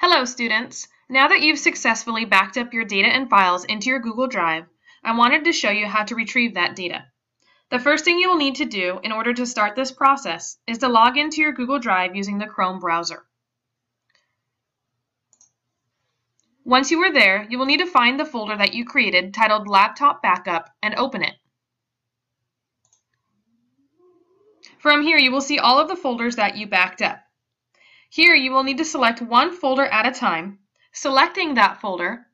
Hello students! Now that you've successfully backed up your data and files into your Google Drive, I wanted to show you how to retrieve that data. The first thing you will need to do in order to start this process is to log into your Google Drive using the Chrome browser. Once you are there, you will need to find the folder that you created titled Laptop Backup and open it. From here, you will see all of the folders that you backed up. Here you will need to select one folder at a time, selecting that folder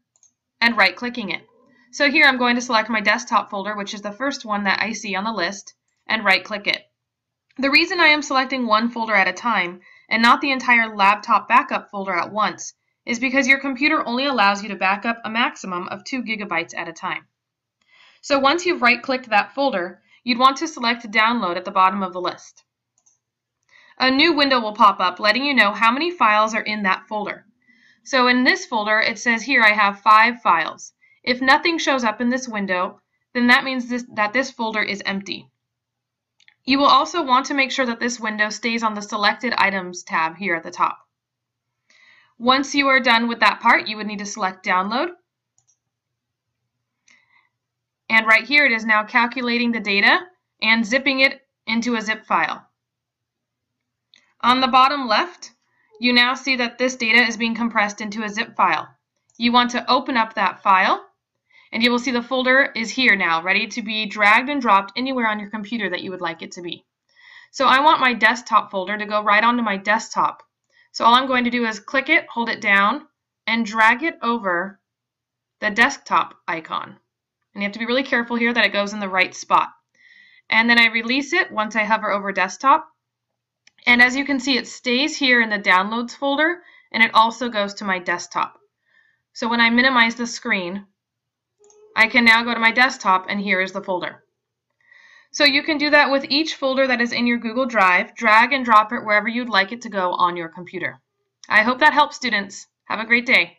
and right-clicking it. So here I'm going to select my desktop folder, which is the first one that I see on the list, and right-click it. The reason I am selecting one folder at a time and not the entire laptop backup folder at once is because your computer only allows you to back up a maximum of 2 gigabytes at a time. So once you've right-clicked that folder, you'd want to select Download at the bottom of the list. A new window will pop up letting you know how many files are in that folder. So in this folder, it says here I have five files. If nothing shows up in this window, then that means this, that this folder is empty. You will also want to make sure that this window stays on the Selected Items tab here at the top. Once you are done with that part, you would need to select Download. And right here, it is now calculating the data and zipping it into a zip file. On the bottom left, you now see that this data is being compressed into a zip file. You want to open up that file, and you will see the folder is here now, ready to be dragged and dropped anywhere on your computer that you would like it to be. So I want my desktop folder to go right onto my desktop. So all I'm going to do is click it, hold it down, and drag it over the desktop icon. And you have to be really careful here that it goes in the right spot. And then I release it once I hover over desktop, and as you can see, it stays here in the downloads folder and it also goes to my desktop. So when I minimize the screen, I can now go to my desktop and here is the folder. So you can do that with each folder that is in your Google Drive, drag and drop it wherever you'd like it to go on your computer. I hope that helps students. Have a great day.